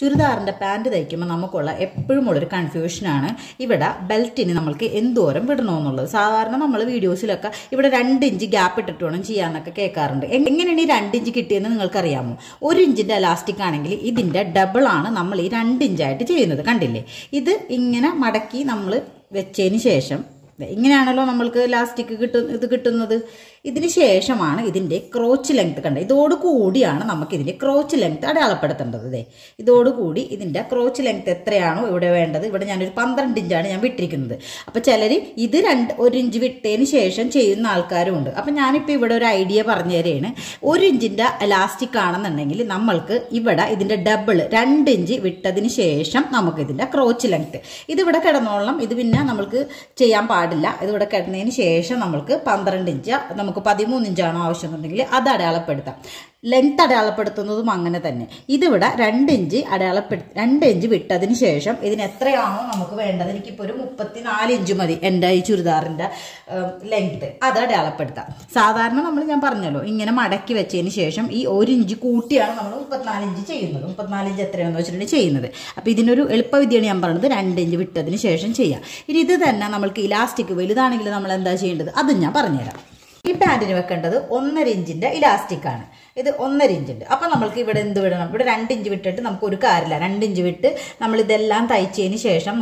ചുരിദാറിന്റെ pant തയ്ക്കുമ്പോൾ നമുക്കുള്ള എപ്പോഴും ഉള്ളൊരു കൺഫ്യൂഷനാണ് ഇവിടെ ബെൽറ്റിന് നമ്മൾക്ക് എന്തോരം വിടണമെന്നുള്ളത് സാധാരണ നമ്മൾ വീഡിയോസിലൊക്കെ ഇവിടെ രണ്ട് ഇഞ്ച് ഗ്യാപ്പ് ഇട്ടിട്ട് വേണം ചെയ്യാമെന്നൊക്കെ കേൾക്കാറുണ്ട്. എങ്ങനെയാണ് ഈ രണ്ട് ഇഞ്ച് കിട്ടിയെന്ന് നിങ്ങൾക്കറിയാമോ? ഒരു ഇഞ്ചിന്റെ അലാസ്റ്റിക് ആണെങ്കിൽ ഇതിന്റെ ഡബിളാണ് നമ്മൾ ഈ രണ്ട് ഇഞ്ചായിട്ട് ചെയ്യുന്നത്. കണ്ടില്ലേ? ഇത് ഇങ്ങനെ മടക്കി നമ്മൾ വെച്ചതിന് ശേഷം ഇങ്ങനെയാണല്ലോ നമ്മൾക്ക് ലാസ്റ്റിക് കിട്ടും ഇത് കിട്ടുന്നത്. ഇതിന് ശേഷമാണ് ഇതിന്റെ ക്രോച്ച് ലെങ്ത് കണ്ടത്. ഇതോട് കൂടിയാണ് നമുക്ക് ഇതിന്റെ ക്രോച്ച് ലെങ്ത് അടയാളപ്പെടുത്തേണ്ടത് ദേ. ഇതോടുകൂടി ഇതിന്റെ ക്രോച്ച് ലെങ്ത് എത്രയാണോ ഇവിടെ വേണ്ടത്. ഇവിടെ ഞാനൊരു പന്ത്രണ്ട് ഇഞ്ചാണ് ഞാൻ വിട്ടിരിക്കുന്നത്. അപ്പോൾ ചിലർ ഇത് രണ്ട് ഒരു ഇഞ്ച് വിട്ടതിന് ശേഷം ചെയ്യുന്ന ആൾക്കാരും ഉണ്ട് അപ്പം ഞാനിപ്പോൾ ഇവിടെ ഒരു ഐഡിയ പറഞ്ഞു തരികയാണ് ഒരു ഇഞ്ചിന്റെ ലാസ്റ്റിക് ആണെന്നുണ്ടെങ്കിൽ നമ്മൾക്ക് ഇവിടെ ഇതിന്റെ ഡബിൾ രണ്ട് ഇഞ്ച് വിട്ടതിന് ശേഷം നമുക്ക് ഇതിന്റെ ക്രോച്ച് ലെങ്ത്. ഇതിവിടെ കിടന്നോളണം. ഇത് പിന്നെ നമ്മൾക്ക് ചെയ്യാൻ പാടില്ല. ഇതിവിടെ കിടന്നതിന് ശേഷം നമ്മൾക്ക് പന്ത്രണ്ട് ഇഞ്ച് നമുക്ക് പതിമൂന്ന് ഇഞ്ചാണോ ആവശ്യമെന്നുണ്ടെങ്കിൽ അത് അടയാളപ്പെടുത്താം. ലെങ്ത് അടയാളപ്പെടുത്തുന്നതും അങ്ങനെ തന്നെ. ഇതിവിടെ രണ്ട് ഇഞ്ച് അടയാളപ്പെടുത്തി രണ്ട് ഇഞ്ച് വിട്ടതിന് ശേഷം ഇതിന് എത്രയാണോ നമുക്ക് വേണ്ടത്? എനിക്കിപ്പോൾ ഒരു മുപ്പത്തിനാല് ഇഞ്ച് മതി എന്റെ ഈ ചുരിദാറിന്റെ ലെങ്ത് അത് അടയാളപ്പെടുത്താം. സാധാരണ നമ്മൾ ഞാൻ പറഞ്ഞല്ലോ ഇങ്ങനെ മടക്കി വെച്ചതിന് ശേഷം ഈ ഒരു ഇഞ്ച് കൂട്ടിയാണ് നമ്മൾ മുപ്പത്തിനാല് ഇഞ്ച് ചെയ്യുന്നത്. മുപ്പത്തിനാല് ഇഞ്ച് എത്രയാണെന്ന് വെച്ചിട്ടുണ്ടെങ്കിൽ ചെയ്യുന്നത്. അപ്പോൾ ഇതിനൊരു എളുപ്പവിദ്യയാണ് ഞാൻ പറഞ്ഞത്. രണ്ട് ഇഞ്ച് വിട്ടതിന് ശേഷം ചെയ്യാം. ഇനി ഇത് തന്നെ നമുക്ക് ഇലാസ്റ്റിക് വലുതാണെങ്കിൽ നമ്മൾ എന്താ ചെയ്യേണ്ടത്? അതും ഞാൻ പറഞ്ഞുതരാം. ഈ പാന്റിന് വെക്കേണ്ടത് ഒന്നര ഇഞ്ചിന്റെ ഇലാസ്റ്റിക് ആണ്. ഇത് ഒന്നര ഇഞ്ചുണ്ട് അപ്പം നമ്മൾക്ക് ഇവിടെ എന്ത് വിടണം? ഇവിടെ രണ്ട് ഇഞ്ച് വിട്ടിട്ട് നമുക്ക് ഒരു കാര്യമില്ല. രണ്ട് ഇഞ്ച് വിട്ട് നമ്മൾ ഇതെല്ലാം തയ്ച്ചതിന് ശേഷം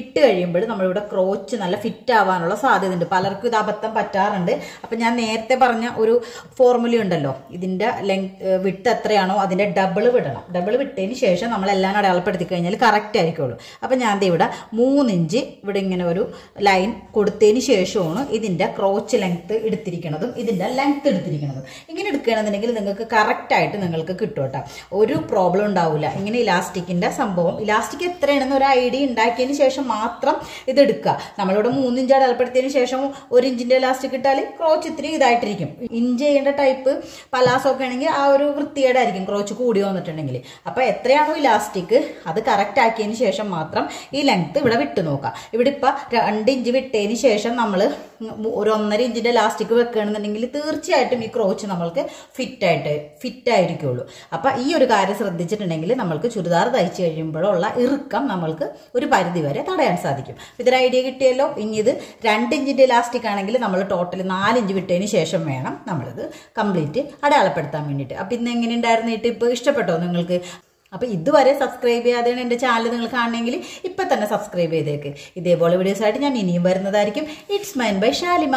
ഇട്ട് കഴിയുമ്പോൾ നമ്മളിവിടെ ക്രോച്ച് നല്ല ഫിറ്റ് ആവാനുള്ള സാധ്യത ഉണ്ട് പലർക്കും ഇത് അബദ്ധം പറ്റാറുണ്ട്. അപ്പം ഞാൻ നേരത്തെ പറഞ്ഞ ഒരു ഫോർമുല ഉണ്ടല്ലോ. ഇതിന്റെ ലെങ് വിട്ട് എത്രയാണോ അതിന്റെ ഡബിൾ വിടണം. ഡബിൾ വിട്ടതിന് ശേഷം നമ്മളെല്ലാം അടയാളപ്പെടുത്തി കഴിഞ്ഞാൽ കറക്റ്റ് ആയിരിക്കുള്ളൂ. അപ്പം ഞാൻ ഇവിടെ മൂന്ന് ഇഞ്ച് ഇവിടെ ഇങ്ങനെ ഒരു ലൈൻ കൊടുത്തതിന് ശേഷമാണ് ഇതിന്റെ ക്രോച്ച് ലെങ്ത്ത് എടുത്തിരിക്കുന്നതും ഇതിന്റെ ലെങ്ത്ത് എടുത്തിരിക്കുന്നതും ഇങ്ങനെ എടുക്കുകയാണെന്നുണ്ടെങ്കിൽ നിങ്ങൾക്ക് കറക്റ്റായിട്ട് നിങ്ങൾക്ക് കിട്ടും കേട്ടോ ഒരു പ്രോബ്ലം ഉണ്ടാവില്ല ഇങ്ങനെ ഇലാസ്റ്റിക്കിന്റെ സംഭവം. ഇലാസ്റ്റിക് എത്രയാണെന്ന് ഒരു ഐഡിയ ഉണ്ടാക്കിയതിന് ശേഷം മാത്രം ഇതെടുക്കുക. നമ്മളിവിടെ മൂന്നിഞ്ച് ഇഞ്ച് അടയാളപ്പെടുത്തിയതിന് ശേഷം ഒരു ഇഞ്ചിന്റെ ഇലാസ്റ്റിക് ഇട്ടാൽ ക്രോച്ച് ഇത്തിരി ഇതായിട്ടിരിക്കും. ഇഞ്ച് ചെയ്യേണ്ട ടൈപ്പ് പലാസോ ഒക്കെ ആണെങ്കിൽ ആ ഒരു വൃത്തികേടായിരിക്കും. ക്രോച്ച് കൂടി വന്നിട്ടുണ്ടെങ്കിൽ. അപ്പോൾ എത്രയാണോ ഇലാസ്റ്റിക് അത് കറക്റ്റ് ആക്കിയതിന് ശേഷം മാത്രം ഈ ലെങ്ത് ഇവിടെ വിട്ടു നോക്കാം ഇവിടെ ഇപ്പം രണ്ട് ഇഞ്ച് വിട്ടതിന് ശേഷം നമ്മൾ ഒരു ഒന്നര ഇഞ്ചിന്റെ ഇലാസ്റ്റിക് വെക്കുകയാണെന്നുണ്ടെങ്കിൽ തീർച്ചയായിട്ടും ഈ ക്രോച്ച് നമ്മൾക്ക് ഫിറ്റായിട്ട് ഫിറ്റ് ആയിരിക്കുള്ളൂ. അപ്പം ഈ ഒരു കാര്യം ശ്രദ്ധിച്ചിട്ടുണ്ടെങ്കിൽ നമ്മൾക്ക് ചുരിദാർ തയ്ച്ചു കഴിയുമ്പോഴുള്ള ഇറുക്കം നമ്മൾക്ക് ഒരു പരിധി വരെ തടയാൻ സാധിക്കും. ഇതൊരു ഐഡിയ കിട്ടിയല്ലോ? ഇനി ഇത് രണ്ട് ഇഞ്ചിന്റെ ഇലാസ്റ്റിക് ആണെങ്കിൽ നമ്മൾ ടോട്ടൽ നാലിഞ്ച് വിട്ടതിന് ശേഷം വേണം നമ്മളിത് കംപ്ലീറ്റ് അടയാളപ്പെടുത്താൻ വേണ്ടിയിട്ട്. അപ്പം ഇന്ന് എങ്ങനെ ഉണ്ടായിരുന്നു ഈ ടിപ്പ് ഇഷ്ടപ്പെട്ടോ നിങ്ങൾക്ക്? അപ്പോൾ ഇതുവരെ സബ്സ്ക്രൈബ് ചെയ്യാതെയാണ് എന്റെ ചാനൽ നിങ്ങൾ കാണണമെങ്കിൽ ഇപ്പം തന്നെ സബ്സ്ക്രൈബ് ചെയ്തേക്ക്. ഇതേപോലെ വീഡിയോസായിട്ട് ഞാൻ ഇനിയും വരുന്നതായിരിക്കും. It's mine by Shalimar